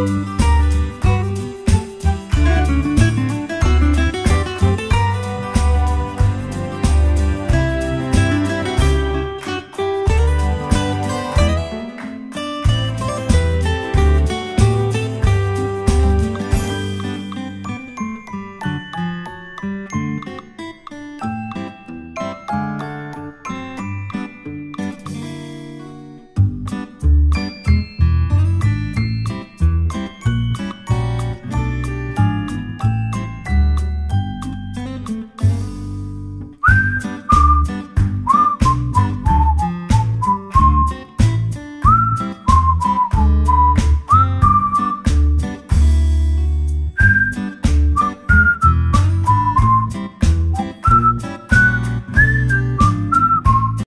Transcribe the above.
Música